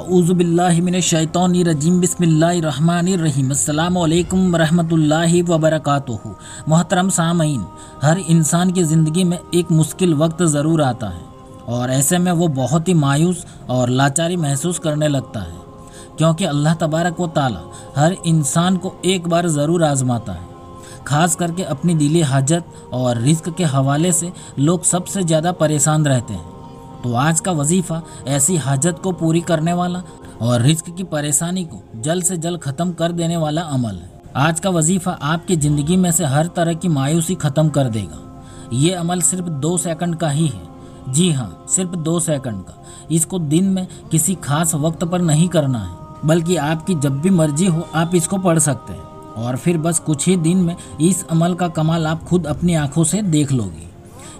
अऊज़ुबिल्लिमिनशैतानिर्रजीम बिस्मिल्लाहिर्रहमानिर्रहीम अस्सलाम वालेकुम वरहमतुल्लाहि वबरकातुहू मोहतरम सामईन हर इंसान की ज़िंदगी में एक मुश्किल वक्त ज़रूर आता है और ऐसे में वो बहुत ही मायूस और लाचारी महसूस करने लगता है, क्योंकि अल्लाह तबारक व ताला हर इंसान को एक बार ज़रूर आजमाता है। खास करके अपनी दिली हाजत और रिस्क के हवाले से लोग सबसे ज़्यादा परेशान रहते हैं। तो आज का वजीफ़ा ऐसी हाजत को पूरी करने वाला और रिस्क की परेशानी को जल्द से जल्द ख़त्म कर देने वाला अमल है। आज का वजीफ़ा आपकी ज़िंदगी में से हर तरह की मायूसी ख़त्म कर देगा। ये अमल सिर्फ़ दो सेकंड का ही है। जी हाँ सिर्फ़ दो सेकंड का। इसको दिन में किसी खास वक्त पर नहीं करना है, बल्कि आपकी जब भी मर्ज़ी हो, आप इसको पढ़ सकते हैं। और फिर बस कुछ ही दिन में इस अमल का कमाल आप खुद अपनी आँखों से देख लोगे।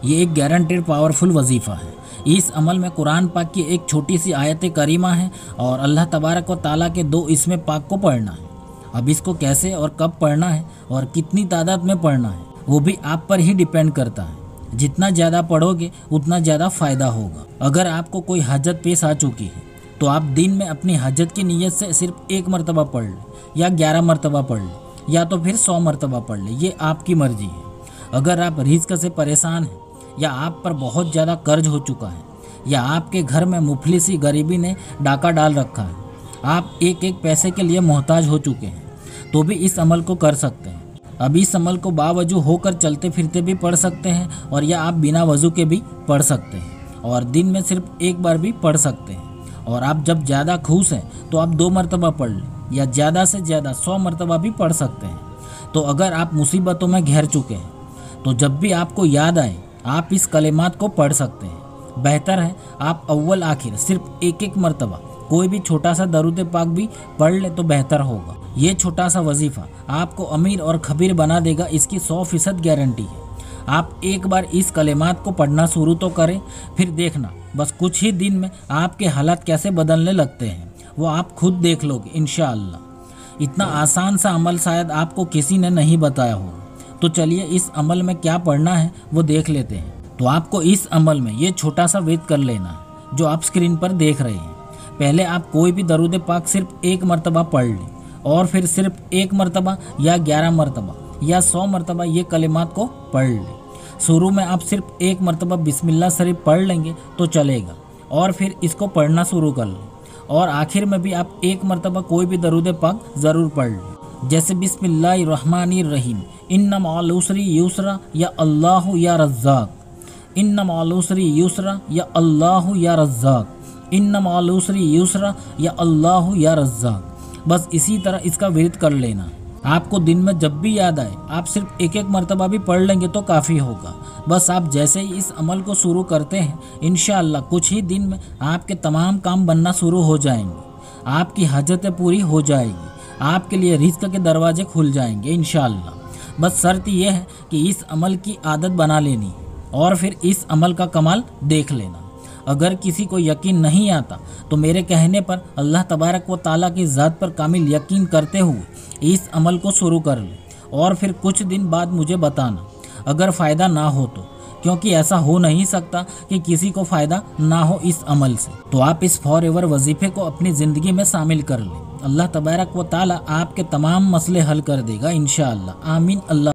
ये एक गारंटेड पावरफुल वजीफ़ा है। इस अमल में कुरान पाक की एक छोटी सी आयत करीमा है और अल्लाह तबारक व ताला के दो इसमें पाक को पढ़ना है। अब इसको कैसे और कब पढ़ना है और कितनी तादाद में पढ़ना है, वो भी आप पर ही डिपेंड करता है। जितना ज़्यादा पढ़ोगे, उतना ज़्यादा फ़ायदा होगा। अगर आपको कोई हाजत पेश आ चुकी है तो आप दिन में अपनी हाजत की नीयत से सिर्फ़ एक मरतबा पढ़ लें या ग्यारह मरतबा पढ़ लें। या तो फिर सौ मरतबा पढ़ लें, ये आपकी मर्ज़ी है। अगर आप रिस्क से परेशान हैं, या आप पर बहुत ज़्यादा कर्ज हो चुका है, या आपके घर में मुफलिसी गरीबी ने डाका डाल रखा है, आप एक एक पैसे के लिए मोहताज हो चुके हैं तो भी इस अमल को कर सकते हैं। अब इस अमल को बावजू होकर चलते फिरते भी पढ़ सकते हैं, और या आप बिना वज़ू के भी पढ़ सकते हैं, और दिन में सिर्फ़ एक बार भी पढ़ सकते हैं। और आप जब ज़्यादा खुश हैं तो आप दो मरतबा पढ़ लें, या ज़्यादा से ज़्यादा सौ मरतबा भी पढ़ सकते हैं। तो अगर आप मुसीबतों में घेर चुके हैं तो जब भी आपको याद आए, आप इस कलेमात को पढ़ सकते हैं। बेहतर है आप अव्वल आखिर, सिर्फ़ एक एक मरतबा, कोई भी छोटा सा दरुद पाक भी पढ़ ले तो बेहतर होगा। ये छोटा सा वजीफ़ा आपको अमीर और खबीर बना देगा, इसकी सौ फ़ीसद गारंटी है। आप एक बार इस कलेमात को पढ़ना शुरू तो करें, फिर देखना, बस कुछ ही दिन में आपके हालात कैसे बदलने लगते हैं, वो आप खुद देख लोगे इन इतना आसान सा अमल शायद आपको किसी ने नहीं बताया हो। तो चलिए इस अमल में क्या पढ़ना है, वो देख लेते हैं। तो आपको इस अमल में ये छोटा सा वेद कर लेना है जो आप स्क्रीन पर देख रहे हैं। पहले आप कोई भी दरुद पाक सिर्फ़ एक मरतबा पढ़ लें, और फिर सिर्फ़ एक मरतबा या ग्यारह मरतबा या सौ मरतबा ये कलिमात को पढ़ लें। शुरू में आप सिर्फ़ एक मरतबा बिस्मिल्लाह शरीफ पढ़ लेंगे तो चलेगा। और फिर इसको पढ़ना शुरू कर लें। और आखिर में भी आप एक मरतबा कोई भी दरुद पाक ज़रूर पढ़ लें। जैसे बिस्मिल्लाहिर्रहमानिर्रहीम इन्ना मालूसरी यूसरा या अल्लाह या रज़ाक इन्ना मालूसरी यूसरा या अल्लाह या रज़ाक इन्ना मालूसरी यूसरा या अल्लाह या रज़ाक बस इसी तरह इसका विरत कर लेना। आपको दिन में जब भी याद आए, आप सिर्फ़ एक एक मरतबा भी पढ़ लेंगे तो काफ़ी होगा। बस आप जैसे ही इस अमल को शुरू करते हैं इन कुछ ही दिन में आपके तमाम काम बनना शुरू हो जाएँगे। आपकी हजतें पूरी हो जाएगी। आपके लिए रिस्क के दरवाजे खुल जाएँगे इन बस शर्त यह है कि इस अमल की आदत बना लेनी और फिर इस अमल का कमाल देख लेना। अगर किसी को यकीन नहीं आता तो मेरे कहने पर अल्लाह तबारक व ताला की ज़ात पर कामिल यकीन करते हुए इस अमल को शुरू कर ले और फिर कुछ दिन बाद मुझे बताना। अगर फ़ायदा ना हो तो क्योंकि ऐसा हो नहीं सकता कि किसी को फ़ायदा ना हो इस अमल से। तो आप इस फॉर एवर वजीफ़े को अपनी ज़िंदगी में शामिल कर लें। अल्लाह तबारक व ताला आपके तमाम मसले हल कर देगा इन आमीन। अल्लाह